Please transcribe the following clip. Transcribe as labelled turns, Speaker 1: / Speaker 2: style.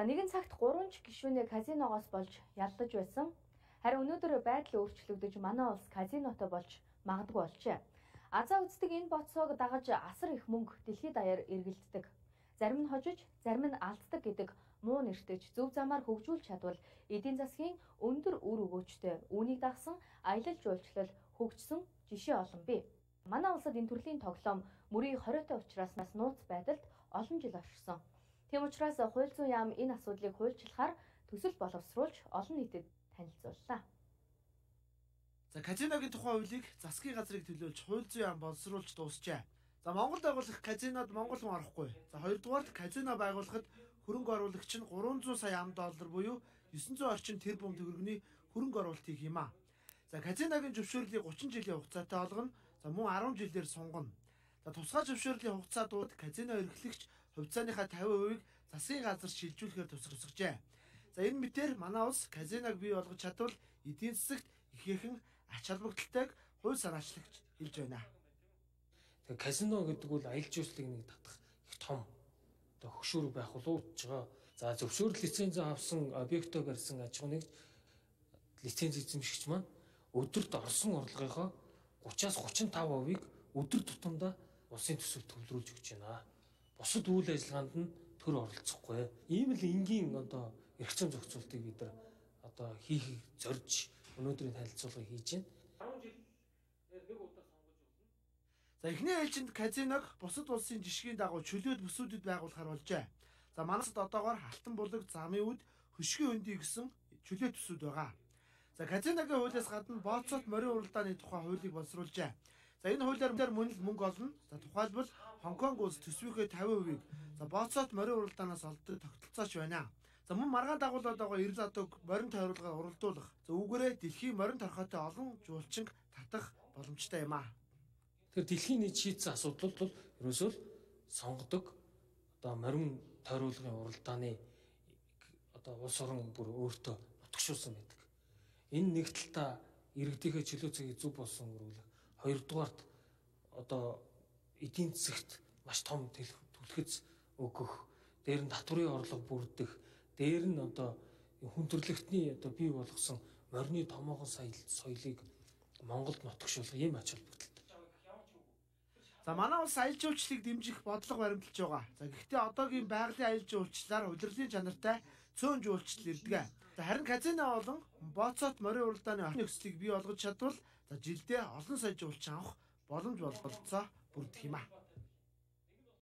Speaker 1: За нэгэн цагт 3 ч гишүүнээ казиногоос болж ялдаж байсан. Харин өнөөдөр байдал өөрчлөгдөж манай улс казинотой болж магадгүй болжээ. Азаа үздэг энэ боцоог дагаж асар их мөнгө дэлхийд даяар эргэлддэг. Зарим нь хожиж, зарим нь алддаг гэдэг муу нэртэйч зөв замаар хөгжүүлж чадвал эдийн засгийн өндөр үр өгөөчтэй үүнийг дагсан аялал жуулчлал хөгжсөн жишээ олон бий. Манай улсад энэ төрлийн тоглоом мөрийн хориотой учраас нууц байдалд олон жил оршсон. Тийм учраас хууль зүйн яам энэ асуудлыг хуульчлахаар төсөл боловсруулж олон нийтэд танилцууллаа.
Speaker 2: За казиногийн тухай хуулийг засгийн газрыг төлөөлж хууль зүйн яам боловсруулж дуусжээ. За Монголд байгуулах казинод монгол хүн орохгүй. За хоёрдугаарт казино байгуулахад хөрөнгө оруулагч нь 300 сая ам доллар буюу 900 орчим тэрбум төгрөгийн хөрөнгө оруулалт хийх юм а. За казиногийн зөвшөөрлийг 30 жилийн хугацаатай олгоно. За мөн 10 жилээр сунгана. За тусгай зөвшөөрлийн хугацаа дууд казино эрхлэгч хувьцааныхаа 50%-ийг засгийн газар шилжүүлэхээр тусгасгажээ. За энэ мэтэр манай улс казиног бий болгож чадвал эдийн засагт ихээхэн ач холбогдолтойг хууль санаачлагч хэлж байна.
Speaker 3: Тэгээ казино гэдэг бол аялал жуулчлалыг нэг татах их том одоо хөшүүр байх боловч байгаа. За зөвшөөрөл лиценз авсан объектоо барьсан аж ахуйн нэгж лиценз эзэмшигч маань өдөрт орсон орлогынхоо 30-аас 35%-ыг өдөр тутамдаа улсын төсөвт төвлөрүүлж өгч байна. Бусад үйл ажиллагаанд нь төр оролцохгүй. Ийм л энгийн одоо эрх зүйн зохицуултыг бид нар одоо хийхийг зорж өнөөдрийн танилцуулгыг хийж байна. 10 жил нэг удаа
Speaker 2: За эхний ээлжинд казиног бусад улсын жишгийн дагуу чөлөөт бүсүүдэд байгуулахар болжээ. За манасд одоогоор Халтан булаг, Замын үд, Хөшгийн өндий гэсэн чөлөөт бүсүүд байгаа. За казиногийн хуулиас гадна бооцоот морин уралдааны тухай хуулийг боловсруулжээ. За энэ хуулиар мөн л мөнгө олно. За тухайлбал Хонконг улс төсвийнхээ 50%-ийг за бооцоот морин уралдаанаас олдог тогтолцооч байна. За мөн маргаан дагуулад байгаа эрэл адаг морин тойруулгаар уралдуулах. За үүгээрээ дэлхийн морин торхойтой олон жуулчинг татах боломжтой юм аа.
Speaker 3: Тэгэхээр дэлхийн нийт шийдсэн асуудал бол ерөөсөө сонгодог одоо морин тойруулгын уралдааны одоо улс орон бүр өөртөө нутгшуулсан байдаг. Энэ нэг талтаа иргэдийнхээ чөлөө цагийг зөв болсон өрөөлөх. Хоёрдугаарт одоо эдийн засагт маш том түлхэц өгөх, дээр нь татврын орлого бүрдэх, дээр нь одоо хүн төрлөختний одоо бий болгосон морины томоохон соёлыг Монголд нутгшуулах юм ач холбогдол
Speaker 2: За манай улс аялал жуулчлалыг дэмжих бодлого баримталж байгаа. За гэхдээ одоогийн байгалийн аялал жуулчлалаар удирдлын чанартай цөөн жуулчлал ирдэг. За харин казино болон боцот морин уралдааны орчин нөхцөлийг бий болгож чадвал за жилдээ олон сая жуулчин авах боломж болголцоо бүрдэх юм аа.